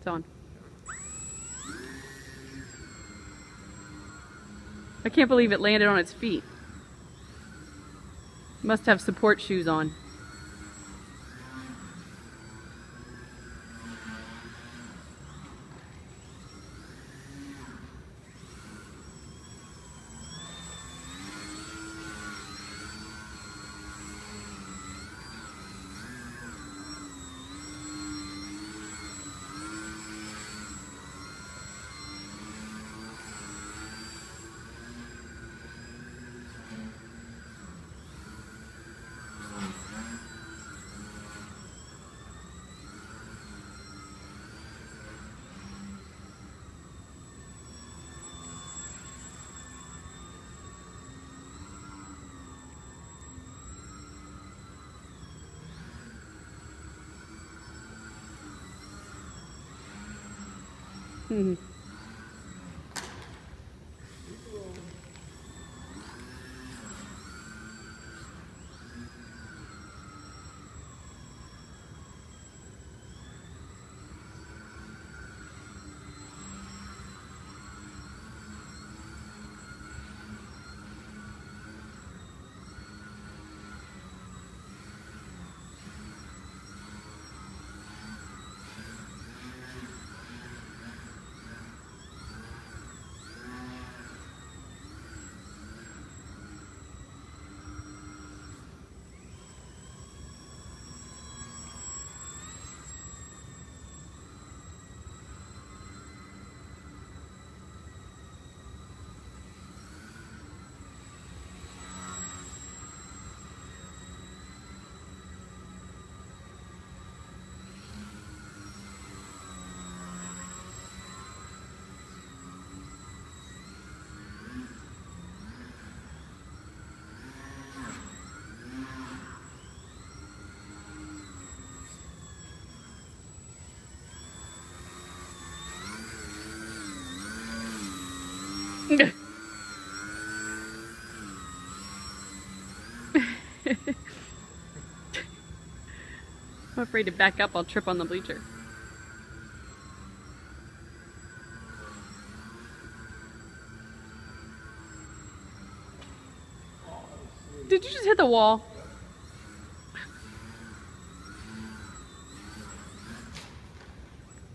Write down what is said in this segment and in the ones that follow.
It's on. I can't believe it landed on its feet. Must have support shoes on. Hmm. I'm afraid to back up, I'll trip on the bleacher. Did you just hit the wall?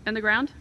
And the ground?